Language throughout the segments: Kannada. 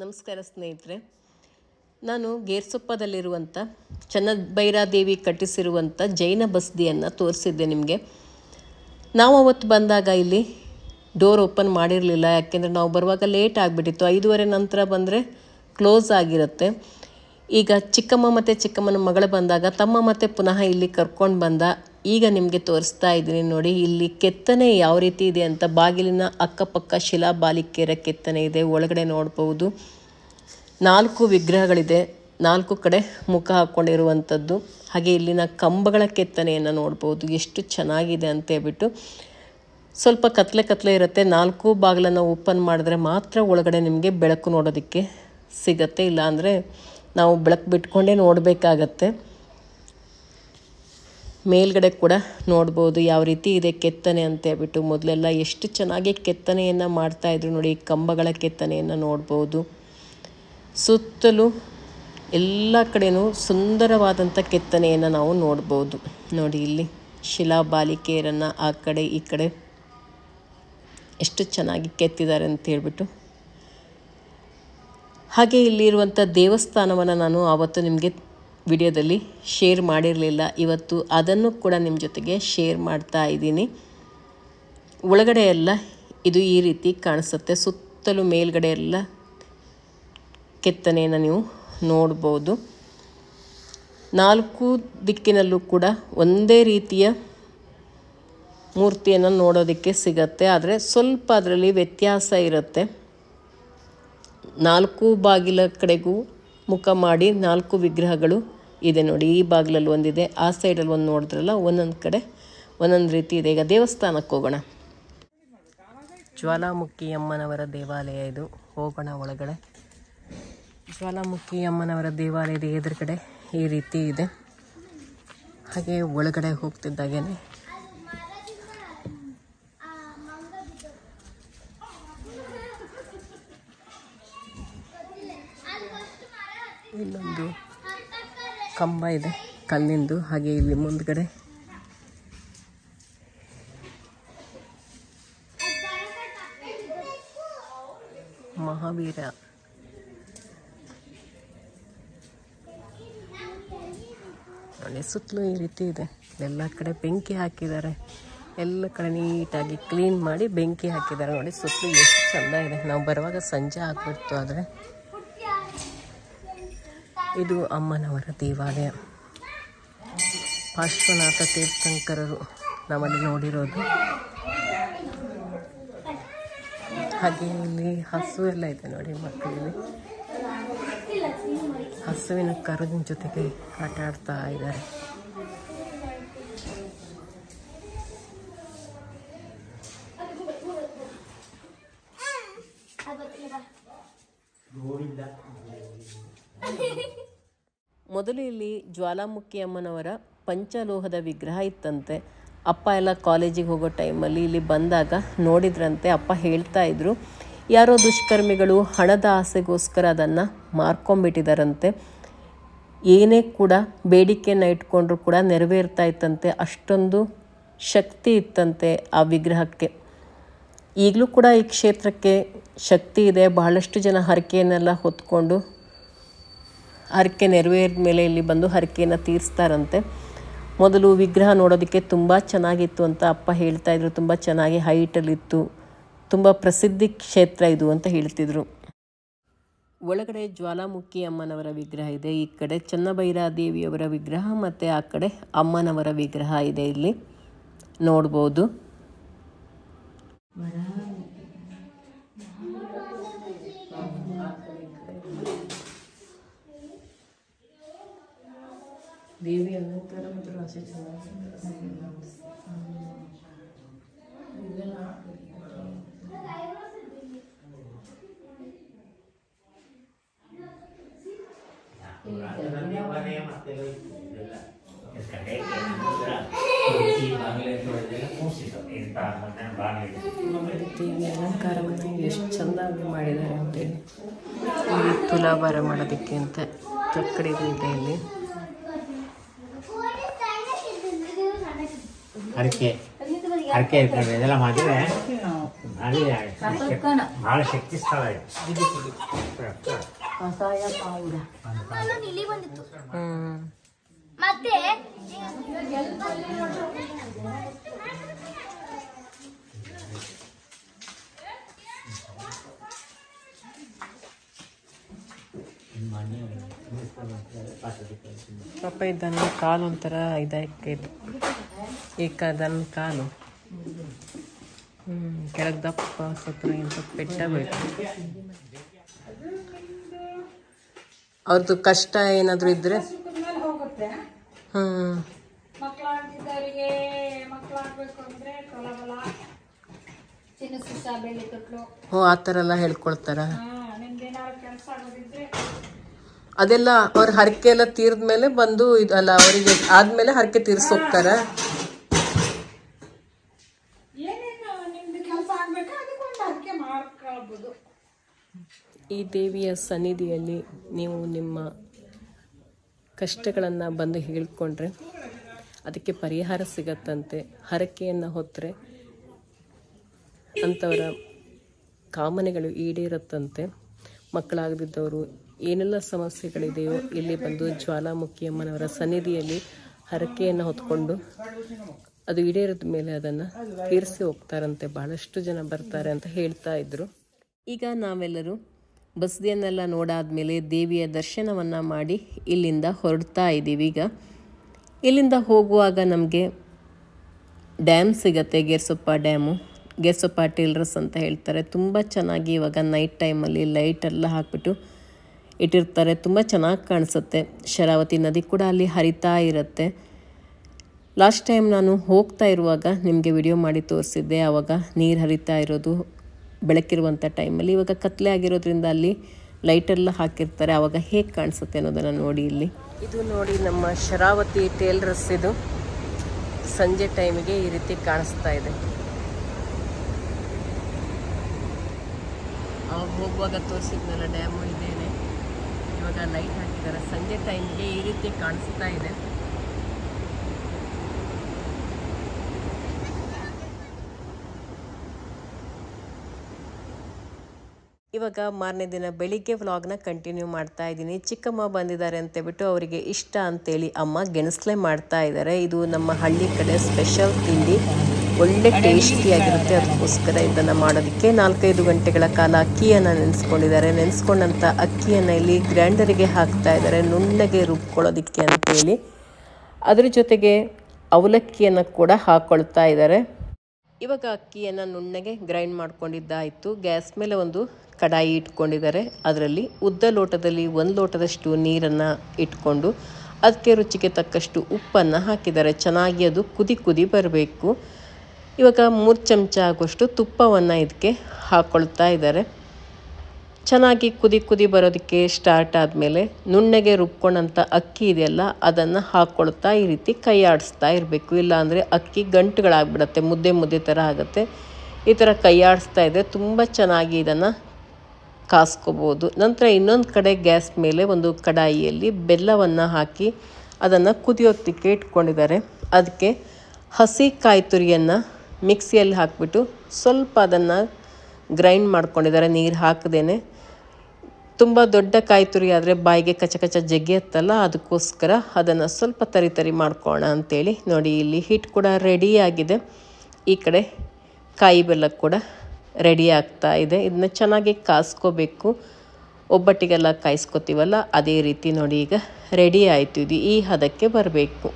ನಮಸ್ಕಾರ ಸ್ನೇಹಿತರೆ. ನಾನು ಗೇರ್ಸೊಪ್ಪದಲ್ಲಿರುವಂಥ ಚನ್ನಭೈರಾದೇವಿ ಕಟ್ಟಿಸಿರುವಂಥ ಜೈನ ಬಸದಿಯನ್ನು ತೋರಿಸಿದ್ದೆ ನಿಮಗೆ. ನಾವು ಅವತ್ತು ಬಂದಾಗ ಇಲ್ಲಿ ಡೋರ್ ಓಪನ್ ಮಾಡಿರಲಿಲ್ಲ. ಯಾಕೆಂದರೆ ನಾವು ಬರುವಾಗ ಲೇಟ್ ಆಗಿಬಿಟ್ಟಿತ್ತು. ಐದೂವರೆ ನಂತರ ಬಂದರೆ ಕ್ಲೋಸ್ ಆಗಿರುತ್ತೆ. ಈಗ ಚಿಕ್ಕಮ್ಮ ಮತ್ತು ಚಿಕ್ಕಮ್ಮನ ಮಗಳು ಬಂದಾಗ ತಮ್ಮ ಮತ್ತೆ ಪುನಃ ಇಲ್ಲಿ ಕರ್ಕೊಂಡು ಬಂದ ಈಗ ನಿಮಗೆ ತೋರಿಸ್ತಾ ಇದ್ದೀನಿ ನೋಡಿ, ಇಲ್ಲಿ ಕೆತ್ತನೆ ಯಾವ ರೀತಿ ಇದೆ ಅಂತ ಬಾಗಿಲಿನ ಅಕ್ಕಪಕ್ಕ ಶಿಲಾಬಾಲಿಕೆಯರ ಕೆತ್ತನೆ ಇದೆ, ಒಳಗಡೆ ನೋಡ್ಬೋದು. ನಾಲ್ಕು ವಿಗ್ರಹಗಳಿದೆ, ನಾಲ್ಕು ಕಡೆ ಮುಖ ಹಾಕ್ಕೊಂಡಿರುವಂಥದ್ದು ಹಾಗೆ ಇಲ್ಲಿನ ಕಂಬಗಳ ಕೆತ್ತನೆಯನ್ನು ನೋಡ್ಬೋದು, ಎಷ್ಟು ಚೆನ್ನಾಗಿದೆ ಅಂತ ಹೇಳ್ಬಿಟ್ಟು. ಸ್ವಲ್ಪ ಕತ್ಲೆ ಕತ್ಲೆ ಇರುತ್ತೆ, ನಾಲ್ಕು ಬಾಗಿಲನ್ನು ಓಪನ್ ಮಾಡಿದ್ರೆ ಮಾತ್ರ ಒಳಗಡೆ ನಿಮಗೆ ಬೆಳಕು ನೋಡೋದಕ್ಕೆ ಸಿಗತ್ತೆ, ಇಲ್ಲಾಂದರೆ ನಾವು ಬೆಳಕು ಬಿಟ್ಕೊಂಡೇ ನೋಡಬೇಕಾಗತ್ತೆ. ಮೇಲ್ಗಡೆ ಕೂಡ ನೋಡ್ಬೋದು ಯಾವ ರೀತಿ ಇದೆ ಕೆತ್ತನೆ ಅಂತ ಹೇಳ್ಬಿಟ್ಟು ಮೊದಲೆಲ್ಲ ಎಷ್ಟು ಚೆನ್ನಾಗಿ ಕೆತ್ತನೆಯನ್ನು ಮಾಡ್ತಾಯಿದ್ರು ನೋಡಿ, ಕಂಬಗಳ ಕೆತ್ತನೆಯನ್ನು ನೋಡ್ಬೋದು. ಸುತ್ತಲೂ ಎಲ್ಲ ಕಡೆಯೂ ಸುಂದರವಾದಂಥ ಕೆತ್ತನೆಯನ್ನು ನಾವು ನೋಡ್ಬೋದು. ನೋಡಿ ಇಲ್ಲಿ ಶಿಲಾಬಾಲಿಕೆಯರನ್ನು ಆ ಕಡೆ ಈ ಕಡೆ ಎಷ್ಟು ಚೆನ್ನಾಗಿ ಕೆತ್ತಿದ್ದಾರೆ ಅಂತ ಹೇಳ್ಬಿಟ್ಟು. ಹಾಗೆ ಇಲ್ಲಿರುವಂಥ ದೇವಸ್ಥಾನವನ್ನು ನಾನು ಆವತ್ತು ನಿಮಗೆ ವಿಡಿಯೋದಲ್ಲಿ ಶೇರ್ ಮಾಡಿರಲಿಲ್ಲ. ಇವತ್ತು ಅದನ್ನು ಕೂಡ ನಿಮ್ಮ ಜೊತೆಗೆ ಶೇರ್ ಮಾಡ್ತಾ ಇದ್ದೀನಿ. ಒಳಗಡೆ ಎಲ್ಲ ಇದು ಈ ರೀತಿ ಕಾಣಿಸುತ್ತೆ. ಸುತ್ತಲೂ ಮೇಲ್ಗಡೆ ಎಲ್ಲ ಕೆತ್ತನೆಯನ್ನು ನೀವು ನೋಡ್ಬೋದು. ನಾಲ್ಕು ದಿಕ್ಕಿನಲ್ಲೂ ಕೂಡ ಒಂದೇ ರೀತಿಯ ಮೂರ್ತಿಯನ್ನು ನೋಡೋದಕ್ಕೆ ಸಿಗತ್ತೆ. ಆದರೆ ಸ್ವಲ್ಪ ಅದರಲ್ಲಿ ವ್ಯತ್ಯಾಸ ಇರುತ್ತೆ. ನಾಲ್ಕು ಬಾಗಿಲ ಕಡೆಗೂ ಮುಖ ಮಾಡಿ ನಾಲ್ಕು ವಿಗ್ರಹಗಳು ಇದೆ ನೋಡಿ, ಈ ಬಾಗಿಲಲ್ಲಿ ಒಂದಿದೆ, ಆ ಸೈಡಲ್ಲಿ ಒಂದು ನೋಡಿದ್ರಲ್ಲ, ಒಂದೊಂದು ಕಡೆ ಒಂದೊಂದು ರೀತಿ ಇದೆ. ಈಗ ದೇವಸ್ಥಾನಕ್ಕೆ ಹೋಗೋಣ. ಜ್ವಾಲಾಮುಖಿ ಅಮ್ಮನವರ ದೇವಾಲಯ ಇದು. ಹೋಗೋಣ ಒಳಗಡೆ. ಜ್ವಾಲಾಮುಖಿ ಅಮ್ಮನವರ ದೇವಾಲಯದ ಎದುರುಗಡೆ ಈ ರೀತಿ ಇದೆ. ಹಾಗೆ ಒಳಗಡೆ ಹೋಗ್ತಿದ್ದಾಗೇನೆ. ಇಲ್ಲೊಂದು ಕಂಬ ಇದೆ. ಕಲ್ಲಿಂದು, ಹಾಗೆ ಇಲ್ಲಿ ಮುಂದ್ಗಡೆ. ಮಹಾವೀರ. ನೋಡಿ, ಸುತ್ತಲೂ ಈ ರೀತಿ ಇದೆ. ಎಲ್ಲ ಕಡೆ ಬೆಂಕಿ ಹಾಕಿದ್ದಾರೆ. ಎಲ್ಲ ಕಡೆ ನೀಟಾಗಿ ಕ್ಲೀನ್ ಮಾಡಿ ಬೆಂಕಿ ಹಾಕಿದ್ದಾರೆ. ನೋಡಿ, ಸುತ್ತಲೂ ಎಷ್ಟು ಚೆಂದ ಇದೆ. ನಾವು ಬರುವಾಗ ಸಂಜೆ ಆಗ್ಬಿಡ್ತು ಆದರೆ. ಇದು ಅಮ್ಮನವರ ದೇವಾಲಯ. ಪಾರ್ಶ್ವನಾಥ ತೀರ್ಥಂಕರರು ನಮ್ಮಲ್ಲಿ ನೋಡಿರೋದು. ಹಾಗೆ ಇಲ್ಲಿ ಹಸು ಎಲ್ಲ ಇದೆ ನೋಡಿ ಮಕ್ಕಳಿಗೆ ಹಸುವಿನ ಕರುವಿನ ಜೊತೆಗೆ ಆಟ ಆಡ್ತಾ ಇದ್ದಾರೆ. ಮೊದಲು ಇಲ್ಲಿ ಜ್ವಾಲಾಮುಖಿ ಅಮ್ಮನವರ ಪಂಚಲೋಹದ ವಿಗ್ರಹ ಇತ್ತಂತೆ. ಅಪ್ಪ ಎಲ್ಲ ಕಾಲೇಜಿಗೆ ಹೋಗೋ ಟೈಮಲ್ಲಿ ಇಲ್ಲಿ ಬಂದಾಗ ನೋಡಿದ್ರಂತೆ, ಅಪ್ಪ ಹೇಳ್ತಾ ಇದ್ರು, ಯಾರೋ ದುಷ್ಕರ್ಮಿಗಳು ಹಣದ ಆಸೆಗೋಸ್ಕರ ಅದನ್ನು ಮಾರ್ಕೊಂಬಿಟ್ಟಿದಾರಂತೆ ಏನೇ ಕೂಡ ಬೇಡಿಕೆಯನ್ನು ಇಟ್ಕೊಂಡ್ರು ಕೂಡ ನೆರವೇರ್ತಾ ಇತ್ತಂತೆ. ಅಷ್ಟೊಂದು ಶಕ್ತಿ ಇತ್ತಂತೆ ಆ ವಿಗ್ರಹಕ್ಕೆ. ಈಗಲೂ ಕೂಡ ಈ ಕ್ಷೇತ್ರಕ್ಕೆ ಶಕ್ತಿ ಇದೆ. ಬಹಳಷ್ಟು ಜನ ಹರಕೆಯನ್ನೆಲ್ಲ ಹೊತ್ಕೊಂಡು ಹರಕೆ ನೆರವೇರಿದ ಮೇಲೆ ಇಲ್ಲಿ ಬಂದು ಹರಕೆಯನ್ನು ತೀರಿಸ್ತಾರಂತೆ. ಮೊದಲು ವಿಗ್ರಹ ನೋಡೋದಕ್ಕೆ ತುಂಬ ಚೆನ್ನಾಗಿತ್ತು ಅಂತ ಅಪ್ಪ ಹೇಳ್ತಾ ಇದ್ರು. ತುಂಬ ಚೆನ್ನಾಗಿ ಹೈಟಲ್ಲಿತ್ತು ತುಂಬ ಪ್ರಸಿದ್ಧಿ ಕ್ಷೇತ್ರ ಇದು ಅಂತ ಹೇಳ್ತಿದ್ರು. ಒಳಗಡೆ ಜ್ವಾಲಾಮುಖಿ ಅಮ್ಮನವರ ವಿಗ್ರಹ ಇದೆ. ಈ ಕಡೆ ಚನ್ನಭೈರಾದೇವಿಯವರ ವಿಗ್ರಹ ಮತ್ತು ಆ ಕಡೆ ಅಮ್ಮನವರ ವಿಗ್ರಹ ಇದೆ ಇಲ್ಲಿ. ನೋಡ್ಬೋದು. ದೇವಿ ಅಲಂಕಾರ ಮಾತ್ರ ಅಷ್ಟೇ ದೇವಿ ಅಲಂಕಾರವನ್ನು ಎಷ್ಟು ಚೆಂದಾಗಿ ಮಾಡಿದ್ದಾರೆ ಅಂತೇಳಿ ತುಲಾಭಾರ ಮಾಡೋದಕ್ಕೆ ಅಂತ ತಕ್ಕಡಿ ಇಲ್ಲಿ. ಅಡಿಕೆ. ಅಡಿಕೆ ಇರ್ತವೆ ಇದೆಲ್ಲ ಮಾಡಿದ್ರೆ ಭಾರಿ ಭಾಳ ಶಕ್ತಿ ಸ್ಥಳ ಇದು. ಮತ್ತೆ ಪಾಪ ಇದ್ದಾನೆ ಕಾಲು ಒಂಥರ ಇದಕ್ಕೆ ಏಕ ದನ ಕಾಲು ಹ್ಞೂ ಕೆಳಗೆ ದಪ್ಪ ಸತ್ರ ಇಂಥ ಪೆಟ್ಟ ಬೇಕು. ಅವ್ರದ್ದು ಕಷ್ಟ ಏನಾದ್ರು ಬೆಳ್ಳಿ ತೊಟ್ಲು ಓ ಆ ಥರ ಎಲ್ಲ ಹೇಳ್ಕೊಳ್ತಾರ? ಅದೆಲ್ಲ ಅವ್ರ ಹರಕೆ ಎಲ್ಲ ತೀರ್ದ ಮೇಲೆ ಬಂದು ಇದಲ್ಲ ಅವರಿಗೆ ಆದ್ಮೇಲೆ ಹರಕೆ ತೀರ್ಸೋಗ್ತಾರ? ಈ ದೇವಿಯ ಸನ್ನಿಧಿಯಲ್ಲಿ ನೀವು ನಿಮ್ಮ ಕಷ್ಟಗಳನ್ನು ಬಂದು ಹೇಳ್ಕೊಂಡ್ರೆ ಅದಕ್ಕೆ ಪರಿಹಾರ ಸಿಗತ್ತಂತೆ. ಹರಕೆಯನ್ನು ಹೊತ್ತರೆ ಅಂಥವರ ಕಾಮನೆಗಳು ಈಡೇರುತ್ತಂತೆ. ಮಕ್ಕಳಾಗದಿದ್ದವರು ಏನೆಲ್ಲ ಸಮಸ್ಯೆಗಳಿದೆಯೋ ಇಲ್ಲಿ ಬಂದು ಜ್ವಾಲಾಮುಖಿ ಅಮ್ಮನವರ ಸನ್ನಿಧಿಯಲ್ಲಿ ಹರಕೆಯನ್ನು ಹೊತ್ಕೊಂಡು ಅದು ಈಡೇರಿದ ಮೇಲೆ ಅದನ್ನು ತೀರಿಸಿ ಹೋಗ್ತಾರಂತೆ. ಬಹಳಷ್ಟು ಜನ ಬರ್ತಾರೆ ಅಂತ ಹೇಳ್ತಾ ಇದ್ರು. ಈಗ ನಾವೆಲ್ಲರೂ ಬಸದಿಯನ್ನೆಲ್ಲ ನೋಡಾದ್ಮೇಲೆ ದೇವಿಯ ದರ್ಶನವನ್ನು ಮಾಡಿ ಇಲ್ಲಿಂದ ಹೊರಡ್ತಾ ಇದ್ದೀವಿ. ಈಗ ಇಲ್ಲಿಂದ ಹೋಗುವಾಗ ನಮಗೆ ಡ್ಯಾಮ್ ಸಿಗತ್ತೆ, ಗೇರ್ಸೊಪ್ಪ ಡ್ಯಾಮು. ಗೇರ್ಸೊಪ್ಪ ಟೇಲ್ರಸ್ ಅಂತ ಹೇಳ್ತಾರೆ. ತುಂಬ ಚೆನ್ನಾಗಿ ಇವಾಗ ನೈಟ್ ಟೈಮಲ್ಲಿ ಲೈಟೆಲ್ಲ ಹಾಕ್ಬಿಟ್ಟು ಇಟ್ಟಿರ್ತಾರೆ. ತುಂಬ ಚೆನ್ನಾಗಿ ಕಾಣಿಸುತ್ತೆ. ಶರಾವತಿ ನದಿ ಕೂಡ ಅಲ್ಲಿ ಹರಿತಾ ಇರುತ್ತೆ. ಲಾಸ್ಟ್ ಟೈಮ್ ನಾನು ಹೋಗ್ತಾ ಇರುವಾಗ ನಿಮಗೆ ವಿಡಿಯೋ ಮಾಡಿ ತೋರಿಸಿದ್ದೆ. ಆವಾಗ ನೀರು ಹರಿತಾ ಇರೋದು ಬೆಳಕಿರುವಂಥ ಟೈಮಲ್ಲಿ ಇವಾಗ ಕತ್ಲೆ ಆಗಿರೋದ್ರಿಂದ ಅಲ್ಲಿ ಲೈಟೆಲ್ಲ ಹಾಕಿರ್ತಾರೆ. ಆವಾಗ ಹೇಗೆ ಕಾಣಿಸುತ್ತೆ ಅನ್ನೋದನ್ನು ನೋಡಿ ಇಲ್ಲಿ. ಇದು ನೋಡಿ ನಮ್ಮ ಶರಾವತಿ ಟೇಲ್ರಸ್ ಇದು. ಸಂಜೆ ಟೈಮಿಗೆ ಈ ರೀತಿ ಕಾಣಿಸ್ತಾ ಇದೆ. ಹೋಗುವಾಗ ತೋರಿಸಿದ್ನಲ್ಲ, ಡ್ಯಾಮು ಇದೇನೆ. ಇವಾಗ ಲೈಟ್ ಹಾಕಿದ್ದಾರೆ. ಸಂಜೆ ಟೈಮ್ಗೆ ಈ ರೀತಿ ಕಾಣಿಸ್ತಾ ಇದೆ. ಇವಾಗ ಮಾರನೇ ದಿನ ಬೆಳಿಗ್ಗೆ ವ್ಲಾಗ್ನ ಕಂಟಿನ್ಯೂ ಮಾಡ್ತಾ ಇದ್ದೀನಿ. ಚಿಕ್ಕಮ್ಮ ಬಂದಿದ್ದಾರೆ ಅಂತೇಳ್ಬಿಟ್ಟು ಅವರಿಗೆ ಇಷ್ಟ ಅಂತೇಳಿ ಅಮ್ಮ ಗೆಣಸ್ಲೆ ಮಾಡ್ತಾ ಇದ್ದಾರೆ. ಇದು ನಮ್ಮ ಹಳ್ಳಿ ಕಡೆ ಸ್ಪೆಷಲ್ ತಿಂಡಿ. ಒಳ್ಳೆ ಟೇಸ್ಟಿಯಾಗಿರುತ್ತೆ ಅದಕ್ಕೋಸ್ಕರ ಇದನ್ನು ಮಾಡೋದಕ್ಕೆ ನಾಲ್ಕೈದು ಗಂಟೆಗಳ ಕಾಲ ಅಕ್ಕಿಯನ್ನು ನೆನೆಸ್ಕೊಂಡಿದ್ದಾರೆ. ನೆನೆಸ್ಕೊಂಡಂಥ ಅಕ್ಕಿಯನ್ನು ಇಲ್ಲಿ ಗ್ರೈಂಡರಿಗೆ ಹಾಕ್ತಾ ಇದ್ದಾರೆ. ನುಣ್ಣಗೆ ರುಬ್ಕೊಳ್ಳೋದಕ್ಕೆ ಅಂತೇಳಿ. ಅದರ ಜೊತೆಗೆ ಅವಲಕ್ಕಿಯನ್ನು ಕೂಡ ಹಾಕ್ಕೊಳ್ತಾ ಇದ್ದಾರೆ. ಇವಾಗ ಅಕ್ಕಿಯನ್ನು ನುಣ್ಣಗೆ ಗ್ರೈಂಡ್ ಮಾಡ್ಕೊಂಡಿದ್ದಾಯಿತು. ಗ್ಯಾಸ್ ಮೇಲೆ ಒಂದು ಕಡಾಯಿ ಇಟ್ಕೊಂಡಿದ್ದಾರೆ. ಅದರಲ್ಲಿ ಉದ್ದ ಲೋಟದಲ್ಲಿ ಒಂದು ಲೋಟದಷ್ಟು ನೀರನ್ನು ಇಟ್ಕೊಂಡು ಅದಕ್ಕೆ ರುಚಿಗೆ ತಕ್ಕಷ್ಟು ಉಪ್ಪನ್ನು ಹಾಕಿದ್ದಾರೆ. ಚೆನ್ನಾಗಿ ಅದು ಕುದಿ ಕುದಿ ಬರಬೇಕು. ಇವಾಗ ಮೂರು ಚಮಚ ಆಗುವಷ್ಟು ತುಪ್ಪವನ್ನು ಇದಕ್ಕೆ ಹಾಕ್ಕೊಳ್ತಾ ಇದ್ದಾರೆ. ಚೆನ್ನಾಗಿ ಕುದಿ ಕುದಿ ಬರೋದಕ್ಕೆ ಸ್ಟಾರ್ಟ್ ಆದಮೇಲೆ ನುಣ್ಣಗೆ ರುಬ್ಕೊಂಡಂಥ ಅಕ್ಕಿ ಇದೆಯಲ್ಲ, ಅದನ್ನು ಹಾಕ್ಕೊಳ್ತಾ ಈ ರೀತಿ ಕೈ ಆಡಿಸ್ತಾ ಇರಬೇಕು ಇಲ್ಲಾಂದರೆ ಅಕ್ಕಿ ಗಂಟುಗಳಾಗ್ಬಿಡತ್ತೆ, ಮುದ್ದೆ ಮುದ್ದೆ ಥರ ಆಗುತ್ತೆ. ಈ ಥರ ಕೈ ಆಡಿಸ್ತಾ ಇದೆ ತುಂಬ ಚೆನ್ನಾಗಿ ಇದನ್ನು ಕಾಸ್ಕೋಬೋದು. ನಂತರ ಇನ್ನೊಂದು ಕಡೆ ಗ್ಯಾಸ್ ಮೇಲೆ ಒಂದು ಕಡಾಯಿಯಲ್ಲಿ ಬೆಲ್ಲವನ್ನು ಹಾಕಿ ಅದನ್ನು ಕುದಿಯೋದಕ್ಕೆ ಇಟ್ಕೊಂಡಿದ್ದಾರೆ. ಅದಕ್ಕೆ ಹಸಿ ಕಾಯಿ ತುರಿಯನ್ನು ಮಿಕ್ಸಿಯಲ್ಲಿ ಹಾಕಿಬಿಟ್ಟು ಸ್ವಲ್ಪ ಅದನ್ನು ಗ್ರೈಂಡ್ ಮಾಡ್ಕೊಂಡಿದ್ದಾರೆ. ನೀರು ಹಾಕದೇನೆ. ತುಂಬ ದೊಡ್ಡ ಕಾಯಿ ತುರಿ ಆದರೆ ಬಾಯಿಗೆ ಕಚ ಕಚ ಜಗ್ಗಿಯತ್ತಲ್ಲ ಅದಕ್ಕೋಸ್ಕರ ಅದನ್ನು ಸ್ವಲ್ಪ ತರಿ ತರಿ ಮಾಡ್ಕೋಣ ಅಂಥೇಳಿ ನೋಡಿ, ಇಲ್ಲಿ ಹಿಟ್ಟು ಕೂಡ ರೆಡಿಯಾಗಿದೆ ಈ ಕಡೆ ಕಾಯಿ ಬೆಲ್ಲ ಕೂಡ ರೆಡಿ ಆಗ್ತಾ ಇದೆ. ಇದನ್ನ ಚೆನ್ನಾಗಿ ಕಾಸ್ಕೋಬೇಕು. ಒಬ್ಬಟ್ಟಿಗೆಲ್ಲ ಕಾಯಿಸ್ಕೊತೀವಲ್ಲ, ಅದೇ ರೀತಿ ನೋಡಿ ಈಗ ರೆಡಿ ಆಯಿತು. ಇದು ಈ ಹದಕ್ಕೆ ಬರಬೇಕು.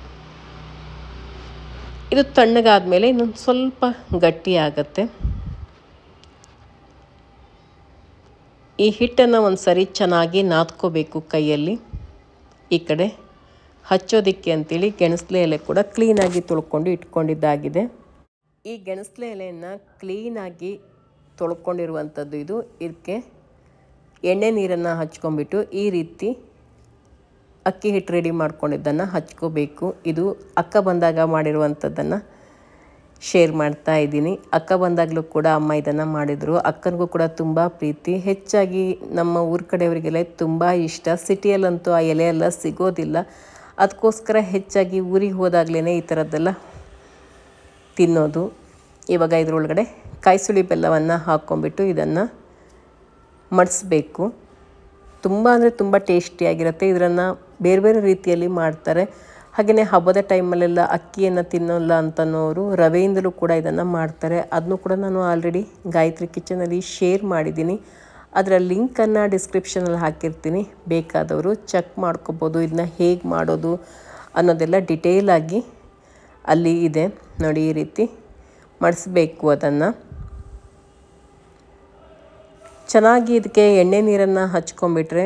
ಇದು ತಣ್ಣಗಾದ್ಮೇಲೆ ಇನ್ನೊಂದು ಸ್ವಲ್ಪ ಗಟ್ಟಿ ಆಗತ್ತೆ. ಈ ಹಿಟ್ಟನ್ನು ಒಂದು ಸರಿ ಚೆನ್ನಾಗಿ ನಾದ್ಕೋಬೇಕು ಕೈಯಲ್ಲಿ. ಈ ಕಡೆ ಹಚ್ಚೋದಿಕ್ಕೆ ಅಂತೇಳಿ ಗೆಣಸಲೆ ಎಲೆ ಕೂಡ ಕ್ಲೀನಾಗಿ ತೊಳ್ಕೊಂಡು ಇಟ್ಕೊಂಡಿದ್ದಾಗಿದೆ. ಈ ಗೆಣಸಲೆ ಎಲೆಯನ್ನು ಕ್ಲೀನಾಗಿ ತೊಳ್ಕೊಂಡಿರುವಂಥದ್ದು ಇದು. ಇದಕ್ಕೆ ಎಣ್ಣೆ ನೀರನ್ನು ಹಚ್ಕೊಂಡ್ಬಿಟ್ಟು ಈ ರೀತಿ ಅಕ್ಕಿ ಹಿಟ್ಟು ರೆಡಿ ಮಾಡ್ಕೊಂಡಿದ್ದನ್ನು ಹಚ್ಕೋಬೇಕು. ಇದು ಅಕ್ಕ ಬಂದಾಗ ಮಾಡಿರುವಂಥದ್ದನ್ನು ಶೇರ್ ಮಾಡ್ತಾ ಇದ್ದೀನಿ. ಅಕ್ಕ ಬಂದಾಗಲೂ ಕೂಡ ಅಮ್ಮ ಇದನ್ನು ಮಾಡಿದರು. ಅಕ್ಕನಿಗೂ ಕೂಡ ತುಂಬ ಪ್ರೀತಿ. ಹೆಚ್ಚಾಗಿ ನಮ್ಮ ಊರ ಕಡೆಯವರಿಗೆಲ್ಲ ತುಂಬ ಇಷ್ಟ. ಸಿಟಿಯಲ್ಲಂತೂ ಆ ಎಲೆ ಎಲ್ಲ ಸಿಗೋದಿಲ್ಲ. ಅದಕ್ಕೋಸ್ಕರ ಹೆಚ್ಚಾಗಿ ಊರಿಗೆ ಹೋದಾಗಲೇ ಈ ಥರದ್ದೆಲ್ಲ ತಿನ್ನೋದು. ಇವಾಗ ಇದರೊಳಗಡೆ ಕಾಯಿ ಸುಳಿ ಬೆಲ್ಲವನ್ನು ಹಾಕ್ಕೊಂಡ್ಬಿಟ್ಟು ಇದನ್ನು ಮಡಿಸ್ಬೇಕು. ತುಂಬ ಅಂದರೆ ತುಂಬ ಟೇಸ್ಟಿಯಾಗಿರುತ್ತೆ ಇದನ್ನು ಬೇರೆ ಬೇರೆ ರೀತಿಯಲ್ಲಿ ಮಾಡ್ತಾರೆ. ಹಾಗೆಯೇ ಹಬ್ಬದ ಟೈಮಲ್ಲೆಲ್ಲ ಅಕ್ಕಿಯನ್ನು ತಿನ್ನೋಲ್ಲ ಅಂತನೋರು ರವೆಯಿಂದಲೂ ಕೂಡ ಇದನ್ನು ಮಾಡ್ತಾರೆ. ಅದನ್ನು ಕೂಡ ನಾನು ಆಲ್ರೆಡಿ ಗಾಯತ್ರಿ ಕಿಚನಲ್ಲಿ ಶೇರ್ ಮಾಡಿದ್ದೀನಿ. ಅದರ ಲಿಂಕನ್ನು ಡಿಸ್ಕ್ರಿಪ್ಷನಲ್ಲಿ ಹಾಕಿರ್ತೀನಿ. ಬೇಕಾದವರು ಚೆಕ್ ಮಾಡ್ಕೋಬೋದು ಇದನ್ನ ಹೇಗೆ ಮಾಡೋದು ಅನ್ನೋದೆಲ್ಲ ಡಿಟೇಲಾಗಿ ಅಲ್ಲಿ ಇದೆ. ನೋಡಿ ಈ ರೀತಿ ಮಡಿಸ್ಬೇಕು ಅದನ್ನು. ಚೆನ್ನಾಗಿ ಇದಕ್ಕೆ ಎಣ್ಣೆ ನೀರನ್ನು ಹಚ್ಕೊಂಡ್ಬಿಟ್ರೆ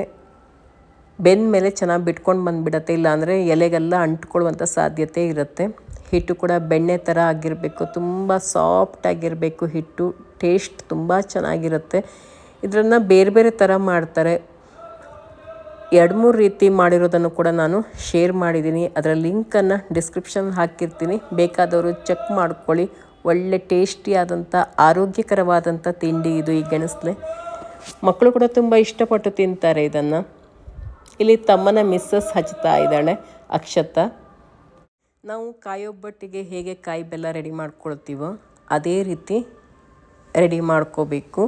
ಬೆಂದ ಮೇಲೆ ಚೆನ್ನಾಗಿ ಬಿಟ್ಕೊಂಡು ಬಂದುಬಿಡತ್ತೆ, ಇಲ್ಲಾಂದರೆ ಎಲೆಗೆಲ್ಲ ಅಂಟ್ಕೊಳ್ಳುವಂಥ ಸಾಧ್ಯತೆ ಇರುತ್ತೆ. ಹಿಟ್ಟು ಕೂಡ ಬೆಣ್ಣೆ ಥರ ಆಗಿರಬೇಕು, ತುಂಬ ಸಾಫ್ಟಾಗಿರಬೇಕು ಹಿಟ್ಟು ಟೇಸ್ಟ್ ತುಂಬ ಚೆನ್ನಾಗಿರುತ್ತೆ. ಇದನ್ನು ಬೇರೆ ಬೇರೆ ಥರ ಮಾಡ್ತಾರೆ. ಎರಡು ಮೂರು ರೀತಿ ಮಾಡಿರೋದನ್ನು ಕೂಡ ನಾನು ಶೇರ್ ಮಾಡಿದ್ದೀನಿ. ಅದರ ಲಿಂಕನ್ನು ಡಿಸ್ಕ್ರಿಪ್ಷನ್ ಹಾಕಿರ್ತೀನಿ. ಬೇಕಾದವರು ಚೆಕ್ ಮಾಡ್ಕೊಳ್ಳಿ. ಒಳ್ಳೆ ಟೇಸ್ಟಿಯಾದಂಥ ಆರೋಗ್ಯಕರವಾದಂಥ ತಿಂಡಿ ಇದು ಈ ಗೆಣಸಲೆ. ಮಕ್ಕಳು ಕೂಡ ತುಂಬ ಇಷ್ಟಪಟ್ಟು ತಿಂತಾರೆ ಇದನ್ನು. ಇಲ್ಲಿ ತಮ್ಮನ ಮಿಸ್ಸಸ್ ಹಚ್ತಾ ಇದ್ದಾಳೆ, ಅಕ್ಷತ. ನಾವು ಕಾಯೊಬ್ಬಟ್ಟಿಗೆ ಹೇಗೆ ಕಾಯಿ ಬೆಲ್ಲ ರೆಡಿ ಮಾಡ್ಕೊಳ್ತೀವೋ ಅದೇ ರೀತಿ ರೆಡಿ ಮಾಡ್ಕೋಬೇಕು.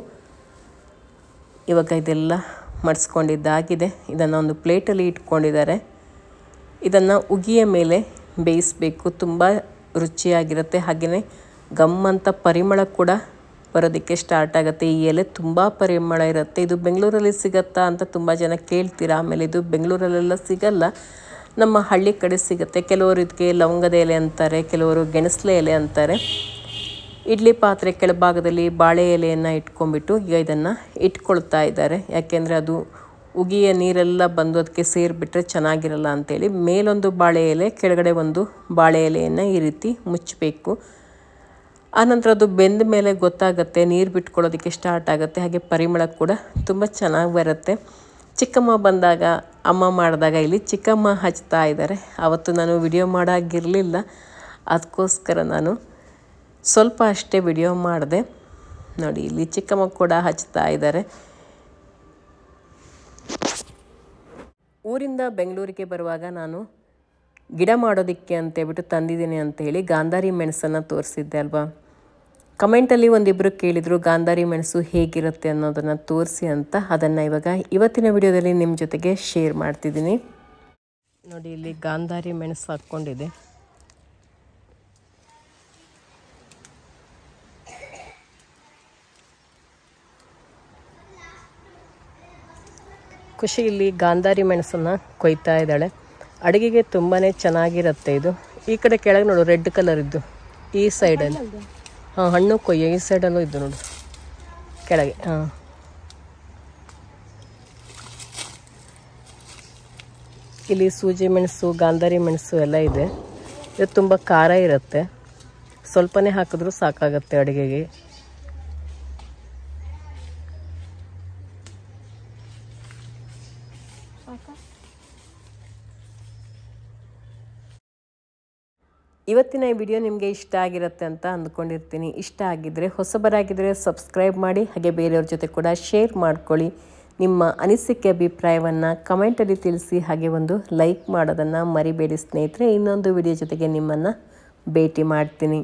ಇವಾಗ ಇದೆಲ್ಲ ಮಡಿಸ್ಕೊಂಡಿದ್ದಾಗಿದೆ. ಇದನ್ನು ಒಂದು ಪ್ಲೇಟಲ್ಲಿ ಇಟ್ಕೊಂಡಿದ್ದಾರೆ. ಇದನ್ನು ಉಗಿಯ ಮೇಲೆ ಬೇಯಿಸಬೇಕು. ತುಂಬ ರುಚಿಯಾಗಿರುತ್ತೆ. ಹಾಗೆಯೇ ಗಮ್ಮಂತ ಪರಿಮಳ ಕೂಡ ಬರೋದಕ್ಕೆ ಸ್ಟಾರ್ಟ್ ಆಗುತ್ತೆ. ಈ ಎಲೆ ತುಂಬ ಪರಿಮಳ ಇರುತ್ತೆ. ಇದು ಬೆಂಗಳೂರಲ್ಲಿ ಸಿಗತ್ತಾ ಅಂತ ತುಂಬ ಜನ ಕೇಳ್ತೀರಾ? ಆಮೇಲೆ ಇದು ಬೆಂಗಳೂರಲ್ಲೆಲ್ಲ ಸಿಗಲ್ಲ. ನಮ್ಮ ಹಳ್ಳಿ ಕಡೆ ಸಿಗುತ್ತೆ. ಕೆಲವರು ಇದಕ್ಕೆ ಲವಂಗದ ಎಲೆ ಅಂತಾರೆ, ಕೆಲವರು ಗೆಣಸಲೆ ಎಲೆ ಅಂತಾರೆ. ಇಡ್ಲಿ ಪಾತ್ರೆ ಕೆಳಭಾಗದಲ್ಲಿ ಬಾಳೆ ಎಲೆಯನ್ನು ಇಟ್ಕೊಂಡ್ಬಿಟ್ಟು ಈಗ ಇದನ್ನು ಇಟ್ಕೊಳ್ತಾ ಇದ್ದಾರೆ. ಯಾಕೆಂದರೆ ಅದು ಉಗಿಯ ನೀರೆಲ್ಲ ಬಂದು ಅದಕ್ಕೆ ಸೇರಿಬಿಟ್ರೆ ಚೆನ್ನಾಗಿರಲ್ಲ ಅಂಥೇಳಿ ಮೇಲೊಂದು ಬಾಳೆ ಎಲೆ, ಕೆಳಗಡೆ ಒಂದು ಬಾಳೆ ಎಲೆಯನ್ನು ಈ ರೀತಿ ಮುಚ್ಚಬೇಕು. ಆನಂತರ ಅದು ಬೆಂದ ಮೇಲೆ ಗೊತ್ತಾಗುತ್ತೆ, ನೀರು ಬಿಟ್ಕೊಳ್ಳೋದಕ್ಕೆ ಸ್ಟಾರ್ಟ್ ಆಗುತ್ತೆ, ಹಾಗೆ ಪರಿಮಳ ಕೂಡ ತುಂಬ ಚೆನ್ನಾಗಿ ಬರುತ್ತೆ. ಚಿಕ್ಕಮ್ಮ ಬಂದಾಗ, ಅಮ್ಮ ಮಾಡಿದಾಗ ಇಲ್ಲಿ ಚಿಕ್ಕಮ್ಮ ಹಚ್ತಾ ಇದ್ದಾರೆ ಆವತ್ತು ನಾನು ವಿಡಿಯೋ ಮಾಡಾಗಿರಲಿಲ್ಲ ಅದಕ್ಕೋಸ್ಕರ ನಾನು ಸ್ವಲ್ಪ ಅಷ್ಟೇ ವಿಡಿಯೋ ಮಾಡಿದೆ. ನೋಡಿ, ಇಲ್ಲಿ ಚಿಕ್ಕಮ್ಮ ಕೂಡ ಹಚ್ತಾ ಇದ್ದಾರೆ ಊರಿಂದ ಬೆಂಗಳೂರಿಗೆ ಬರುವಾಗ ನಾನು ಗಿಡ ಮಾಡೋದಕ್ಕೆ ಅಂತೇಳ್ಬಿಟ್ಟು ತಂದಿದ್ದೀನಿ ಅಂತ ಹೇಳಿ ಗಾಂಧಾರಿ ಮೆಣಸನ್ನು ತೋರಿಸಿದ್ದೆ ಅಲ್ವಾ? ಕಮೆಂಟಲ್ಲಿ ಒಂದಿಬ್ಬರು ಕೇಳಿದರು ಗಾಂಧಾರಿ ಮೆಣಸು ಹೇಗಿರುತ್ತೆ ಅನ್ನೋದನ್ನು ತೋರಿಸಿ ಅಂತ ಅದನ್ನು ಇವಾಗ ಇವತ್ತಿನ ವಿಡಿಯೋದಲ್ಲಿ ನಿಮ್ಮ ಜೊತೆಗೆ ಶೇರ್ ಮಾಡ್ತಿದ್ದೀನಿ. ನೋಡಿ, ಇಲ್ಲಿ ಗಾಂಧಾರಿ ಮೆಣಸು ಹಾಕ್ಕೊಂಡಿದೆ. ಖುಷಿ, ಇಲ್ಲಿ ಗಾಂಧಾರಿ ಮೆಣಸನ್ನು ಕೊಯ್ತಾ ಇದ್ದಾಳೆ. ಅಡುಗೆಗೆ ತುಂಬಾ ಚೆನ್ನಾಗಿರುತ್ತೆ ಇದು. ಈ ಕಡೆ ಕೆಳಗೆ ನೋಡು, ರೆಡ್ ಕಲರ್ ಇದ್ದು. ಈ ಸೈಡಲ್ಲಿ ಹಾಂ, ಹಣ್ಣು ಕೊಯ್ಯೋ ಈ ಸೈಡಲ್ಲೂ ಇದ್ದು ನೋಡು. ಕೆಳಗೆ, ಹಾಂ. ಇಲ್ಲಿ ಸೂಜಿ ಮೆಣಸು, ಗಾಂಧಾರಿ ಮೆಣಸು ಎಲ್ಲ ಇದೆ. ಇದು ತುಂಬ ಖಾರ ಇರುತ್ತೆ. ಸ್ವಲ್ಪನೇ ಹಾಕಿದ್ರೂ ಸಾಕಾಗುತ್ತೆ ಅಡುಗೆಗೆ. ಇವತ್ತಿನ ಈ ವಿಡಿಯೋ ನಿಮಗೆ ಇಷ್ಟ ಆಗಿರುತ್ತೆ ಅಂತ ಅಂದ್ಕೊಂಡಿರ್ತೀನಿ. ಇಷ್ಟ ಆಗಿದ್ದರೆ ಹೊಸಬರಾಗಿದ್ದರೆ ಸಬ್ಸ್ಕ್ರೈಬ್ ಮಾಡಿ, ಹಾಗೆ ಬೇರೆಯವ್ರ ಜೊತೆ ಕೂಡ ಶೇರ್ ಮಾಡ್ಕೊಳ್ಳಿ. ನಿಮ್ಮ ಅನಿಸಿಕೆ, ಅಭಿಪ್ರಾಯವನ್ನು ಕಮೆಂಟಲ್ಲಿ ತಿಳಿಸಿ, ಹಾಗೆ ಒಂದು ಲೈಕ್ ಮಾಡೋದನ್ನು ಮರಿಬೇಡಿ ಸ್ನೇಹಿತರೆ. ಇನ್ನೊಂದು ವಿಡಿಯೋ ಜೊತೆಗೆ ನಿಮ್ಮನ್ನು ಭೇಟಿ ಮಾಡ್ತೀನಿ.